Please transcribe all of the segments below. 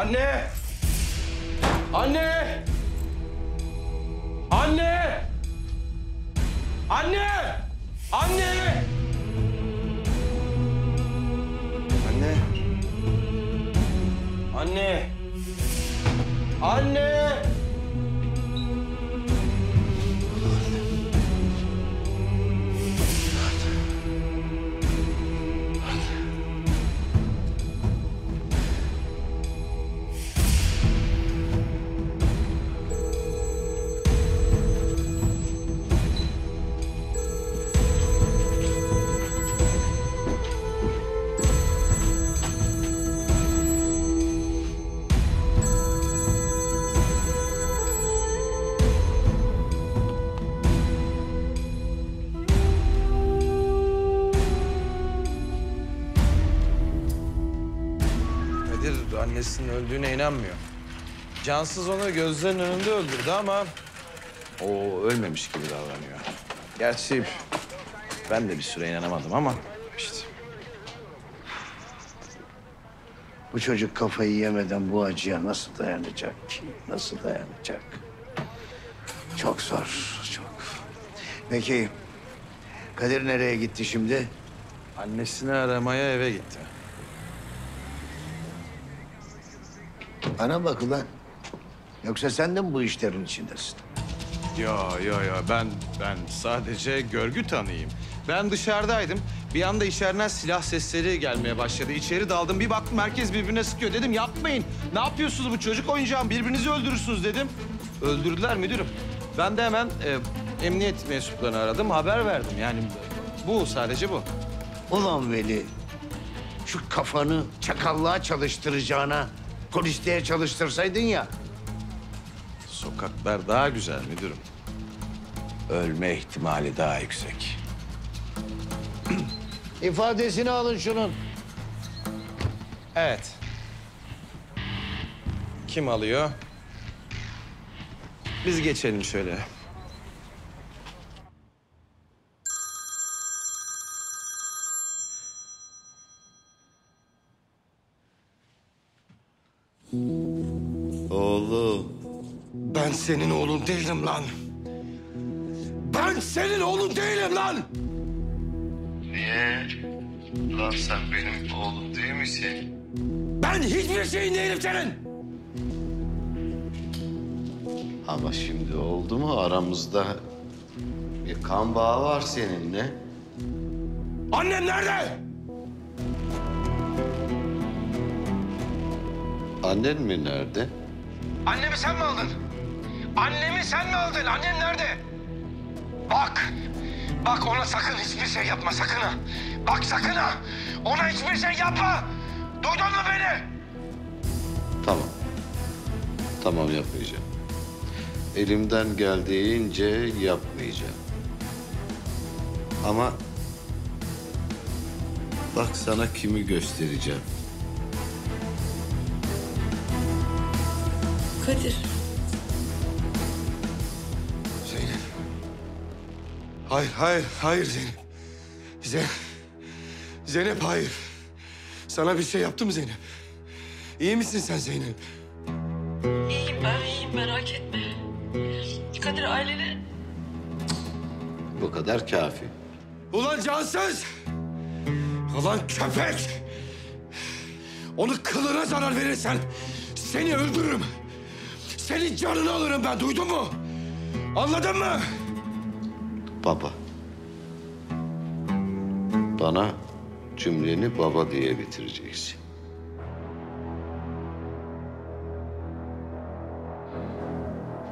Anne! Anne! Anne! Anne! Anne! Anne! Anne! Anne! Annesinin öldüğüne inanmıyor. Cansız onu gözlerinin önünde öldürdü ama o ölmemiş gibi davranıyor. Gerçi ben de bir süre inanamadım ama işte. Bu çocuk kafayı yemeden bu acıya nasıl dayanacak ki? Nasıl dayanacak? Çok zor, çok. Peki Kadir nereye gitti şimdi? Annesini aramaya eve gitti. Bana bak ulan. Yoksa sen de mi bu işlerin içindesin? Ya ya ya ben ben sadece görgü tanıyayım. Ben dışarıdaydım. Bir anda içeriden silah sesleri gelmeye başladı. İçeri daldım. Bir baktım herkes birbirine sıkıyor. Dedim yapmayın. Ne yapıyorsunuz bu çocuk oyuncağı? Birbirinizi öldürürsünüz dedim. Öldürdüler müdürüm. Ben de hemen e, emniyet mensuplarını aradım. Haber verdim. Yani bu sadece bu. Ulan Veli, şu kafanı çakallığa çalıştıracağına polisliğe çalıştırsaydın ya. Sokaklar daha güzel müdürüm. Ölme ihtimali daha yüksek. İfadesini alın şunun. Evet. Kim alıyor? Biz geçelim şöyle. Oğlum. Ben senin oğlun değilim lan. Ben senin oğlun değilim lan. Niye? Lan sen benim oğlum değil misin? Ben hiçbir şeyin değilim senin. Ama şimdi oldu mu aramızda bir kan bağı var seninle. Annem nerede? Annen mi nerede? Annemi sen mi aldın? Annemi sen mi aldın? Annem nerede? Bak. Bak ona sakın hiçbir şey yapma sakın ha. Bak sakın ha. Ona hiçbir şey yapma. Duydun mu beni? Tamam. Tamam yapmayacağım. Elimden geldiğince yapmayacağım. Ama bak sana kimi göstereceğim. Kadir. Zeynep. Hayır, hayır, hayır Zeynep. Zeynep. Zeynep hayır. Sana bir şey yaptı mı Zeynep? İyi misin sen Zeynep? İyiyim ben iyiyim merak etme. Kadir aileni Bu kadar kafi. Ulan cansız! Ulan köpek! Onu kılına zarar verirsen seni öldürürüm. Senin canını alırım ben, duydun mu? Anladın mı? Baba. Bana cümleni baba diye bitireceksin.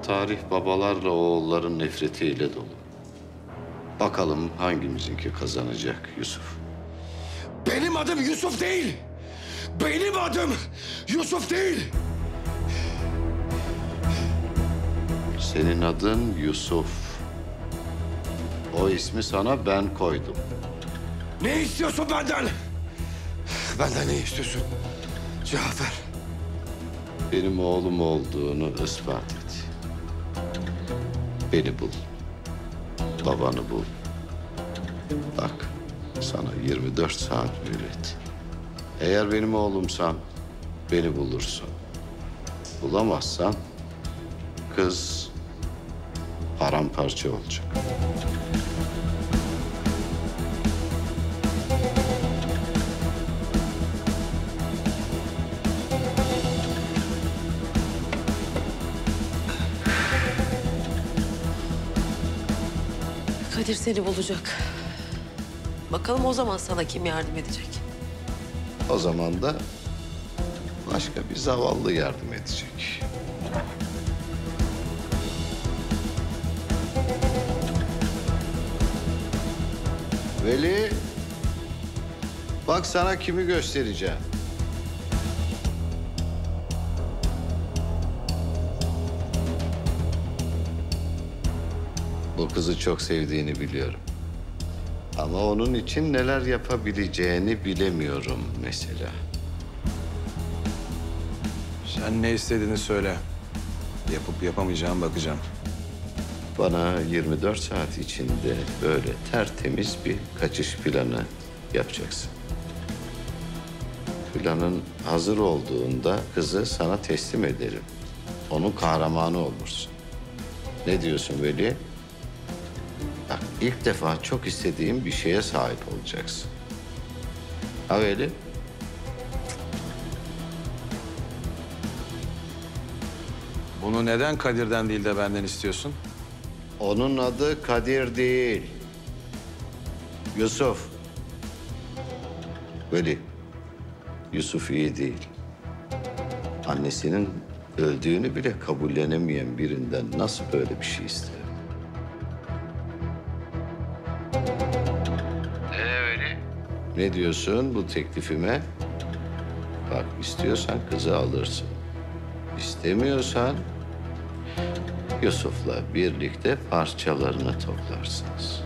Tarih babalarla oğulların nefretiyle dolu. Bakalım hangimizinki kazanacak Yusuf. Benim adım Yusuf değil. Benim adım Yusuf değil. Senin adın Yusuf. O ismi sana ben koydum. Ne istiyorsun benden? Benden ne istiyorsun? Cevap ver. Benim oğlum olduğunu ispat et. Beni bul. Babanı bul. Bak, sana 24 saat mühlet. Eğer benim oğlumsan beni bulursun. bulamazsan kız paramparça olacak. Kadir seni bulacak. Bakalım o zaman sana kim yardım edecek? O zaman da başka bir zavallı yardım edecek. Veli, bak sana kimi göstereceğim. Bu kızı çok sevdiğini biliyorum. Ama onun için neler yapabileceğini bilemiyorum mesela. Sen ne istediğini söyle. Yapıp yapamayacağım bakacağım. Bana 24 saat içinde böyle tertemiz bir kaçış planı yapacaksın. Planın hazır olduğunda kızı sana teslim ederim. Onun kahramanı olursun. Ne diyorsun Veli? Bak ilk defa çok istediğim bir şeye sahip olacaksın. Ha Veli? Bunu neden Kadir'den değil de benden istiyorsun? Onun adı Kadir değil. Yusuf. Veli. Yusuf iyi değil. Annesinin öldüğünü bile kabullenemeyen birinden nasıl böyle bir şey ister? Ee Veli? Ne diyorsun bu teklifime? Bak istiyorsan kızı alırsın. İstemiyorsan Yusuf'la birlikte parçalarını toplarsınız.